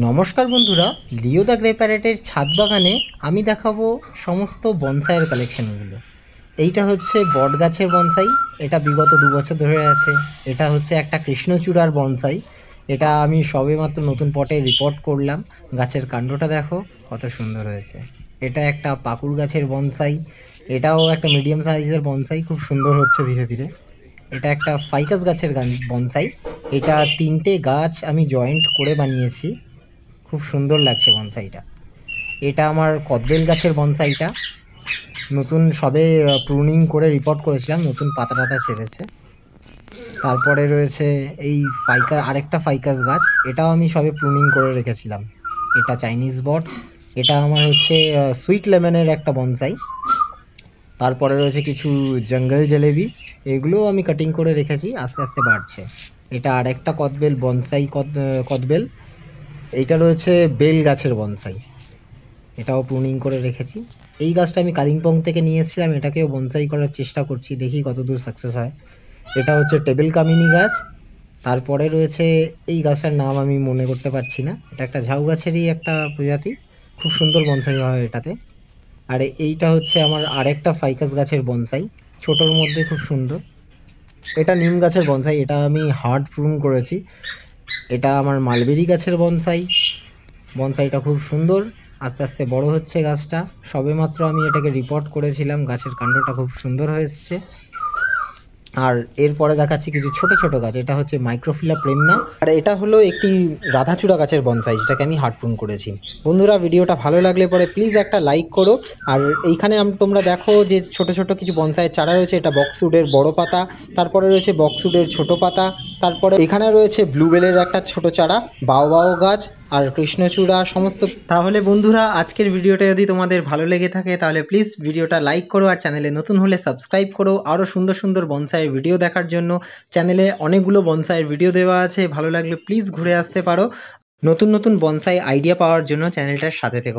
নমস্কার বন্ধুরা, লিও the grey প্যারেটের ছাদ বাগানে আমি দেখাবো সমস্ত বনসাইয়ের কালেকশানগুলো। এইটা হচ্ছে বট গাছের বনসাই, এটা বিগত দু বছর ধরে আছে। এটা হচ্ছে একটা কৃষ্ণচূড়ার বনসাই, এটা আমি সবেমাত্র নতুন পটে রিপোর্ট করলাম। গাছের কাণ্ডটা দেখো, কত সুন্দর হয়েছে। এটা একটা পাকুড় গাছের বনসাই, এটাও একটা মিডিয়াম সাইজের বনসাই, খুব সুন্দর হচ্ছে ধীরে ধীরে। এটা একটা ফাইকাস গাছের বনসাই। এটা তিনটে গাছ আমি জয়েন্ট করে বানিয়েছি। খুব সুন্দর লাগছে বনসাইটা। এটা আমার কদবেল গাছের বনসাইটা। নতুন সবে প্রুনিং করে রিপোর্ট করেছিলাম, নতুন পাতা টাতা ছেড়েছে। তারপরে রয়েছে এই ফাইকা, আরেকটা ফাইকাস গাছ। এটাও আমি সবে প্রুনিং করে রেখেছিলাম। এটা চাইনিজ বট। এটা আমার হচ্ছে সুইট লেমনের একটা বনসাই। তারপরে রয়েছে কিছু জঙ্গল জলেবি। এগুলোও আমি কাটিং করে রেখেছি, আস্তে আস্তে বাড়ছে। এটা আরেকটা কদবেল, বনসাই কদ কদবেল। এইটা রয়েছে বেল গাছের বনসাই। এটাও প্রুনিং করে রেখেছি। এই গাছটা আমি কালিম্পং থেকে নিয়ে এসেছিলাম, এটাকেও বনসাই করার চেষ্টা করছি, দেখি কতদূর সাকসেস হয়। এটা হচ্ছে টেবিল কামিনী গাছ। তারপরে রয়েছে এই গাছটার নাম আমি মনে করতে পারছি না। এটা একটা ঝাউ গাছেরই একটা প্রজাতি। খুব সুন্দর বনসাই হয় এটাতে। আর এইটা হচ্ছে আমার আরেকটা ফাইকাস গাছের বনসাই। ছোটোর মধ্যে খুব সুন্দর। এটা নিম গাছের বনসাই, এটা আমি হার্ড প্রুন করেছি। এটা আমার মালবেরি গাছের বনসাই। বনসাইটা খুব সুন্দর। আস্তে আস্তে বড় হচ্ছে গাছটা। সবেমাত্র আমি এটাকে রিপোর্ট করেছিলাম, গাছের কাণ্ডটা খুব সুন্দর হয়েছে আর এরপরে দেখাচ্ছি কিছু ছোট ছোট গাছ, এটা হচ্ছে মাইক্রোফিলা প্রেমনা আর এটা হলো একটি রাধাচূড়া গাছের বনসাই, যেটাকে আমি হার্টফোন করেছি। বন্ধুরা, ভিডিওটা ভালো লাগলে পরে প্লিজ একটা লাইক করো। আর এইখানে তোমরা দেখো যে ছোট ছোট কিছু বনসাইয়ের চারা রয়েছে। এটা বক্সউডের বড় পাতা, তারপরে রয়েছে বক্সউডের ছোট পাতা। তারপরে এখানে রয়েছে ব্লুবেলের একটা ছোট চারা, বাও বাও গাছ আর কৃষ্ণচূড়া সমস্ত। তাহলে বন্ধুরা, আজকের ভিডিওটা যদি তোমাদের ভালো লেগে থাকে, তাহলে প্লিজ ভিডিওটা লাইক করো আর চ্যানেলে নতুন হলে সাবস্ক্রাইব করো। আরও সুন্দর সুন্দর বনসাইয়ের ভিডিও দেখার জন্য চ্যানেলে অনেকগুলো বনসাইয়ের ভিডিও দেওয়া আছে। ভালো লাগলে প্লিজ ঘুরে আসতে পারো। নতুন নতুন বনসাই আইডিয়া পাওয়ার জন্য চ্যানেলটার সাথে থেকো।